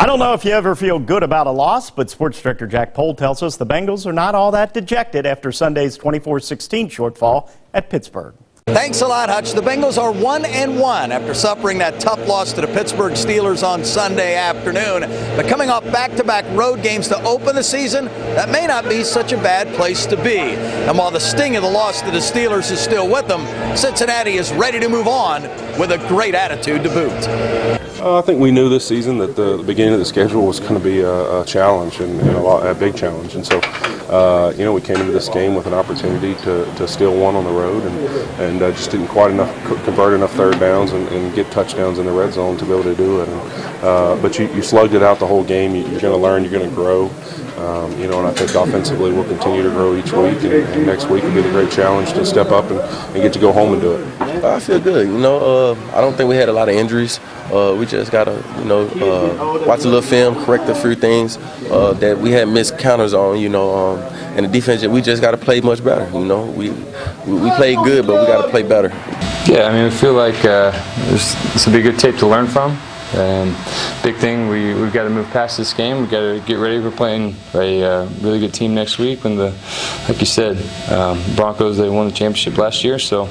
I don't know if you ever feel good about a loss, but sports director Jack Pohl tells us the Bengals are not all that dejected after Sunday's 24-16 shortfall at Pittsburgh. Thanks a lot, Hutch. The Bengals are one and one after suffering that tough loss to the Pittsburgh Steelers on Sunday afternoon. But coming off back-to-back road games to open the season, that may not be such a bad place to be. And while the sting of the loss to the Steelers is still with them, Cincinnati is ready to move on with a great attitude to boot. Uh, I think we knew this season that the, the beginning of the schedule was going to be a, a challenge and, and a, lot, a, big challenge, and so uh, you know we came into this game with an opportunity to, to steal one on the road and and uh, just didn't quite enough convert enough third downs and, and, get touchdowns in the red zone to be able to do it. And, uh, but you, you slugged it out the whole game. You, are going to learn. You're going to grow. Um, you know, and I think offensively we'll continue to grow each week, and, and next week will be the great challenge to step up and, and get to go home and do it. I feel good. You know, uh, I don't think we had a lot of injuries. Uh, we just got to, you know, uh, watch a little film, correct a few things uh, that we had missed counters on, you know, um, and the defense, we just got to play much better, you know. We we played good, but we got to play better. Yeah, I mean, we feel like uh, this will be a good tape to learn from. And big thing, we we've got to move past this game. We've got to get ready. We're playing a uh, really good team next week. When the, like you said, um, Broncos they won the championship last year. So,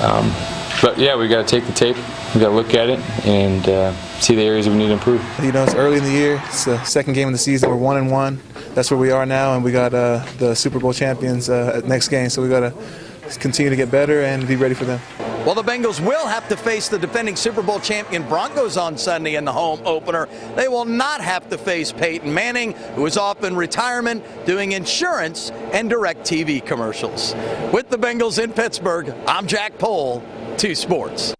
um, but yeah, we've got to take the tape. We've got to look at it and uh, see the areas we need to improve. You know, it's early in the year. It's the second game of the season. We're one and one. That's where we are now, and we got uh, the Super Bowl champions uh, next game. So we got to continue to get better and be ready for them. Well, the Bengals will have to face the defending Super Bowl champion Broncos on Sunday in the home opener. They will not have to face Peyton Manning, who is off in retirement doing insurance and DirecTV commercials. With the Bengals in Pittsburgh, I'm Jack Pohl, 2 Sports.